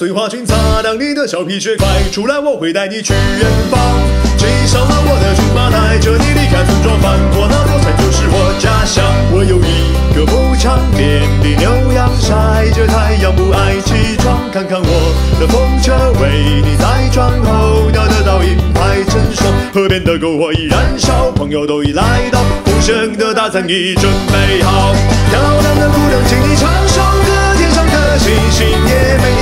碎花裙擦亮你的小皮靴，快出来，我会带你去远方。骑上了我的骏马，带着你离开村庄，翻过那座山就是我家乡。我有一个牧场，遍地牛羊，晒着太阳不爱起床。看看我的风车，为你在窗候鸟的倒影拍成双。河边的篝火已燃烧，朋友都已来到，丰盛的大餐已准备好。漂亮的姑娘，请你唱首歌，天上的星星也没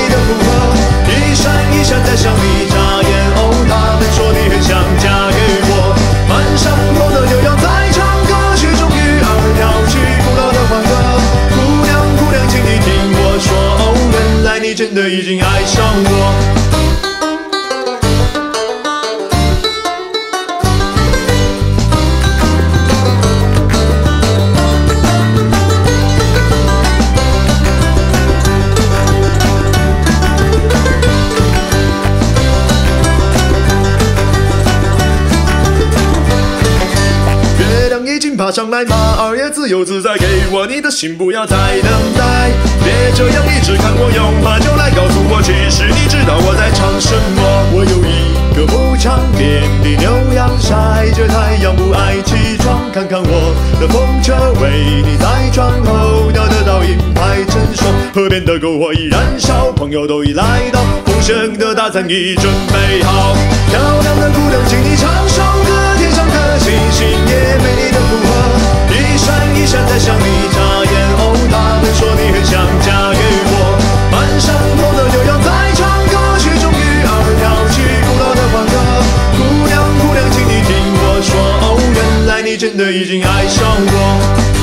真的已经爱上我。爬上来，马儿也自由自在。给我你的心，不要再等待。别这样一直看我，有话就来告诉我。其实你知道我在唱什么。我有一个牧场，遍地牛羊，晒着太阳不爱起床。看看我的风车，为你在窗候鸟的倒影拍成双。河边的篝火已燃烧，朋友都已来到，丰盛的大餐已准备好。漂亮的姑娘，请你唱的已经爱上我。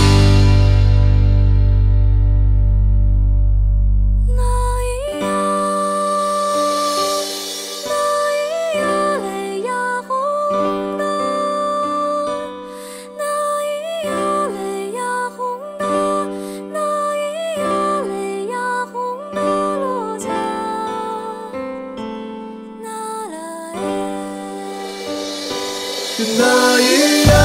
那咿呀，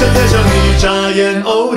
想再向你眨眼。哦，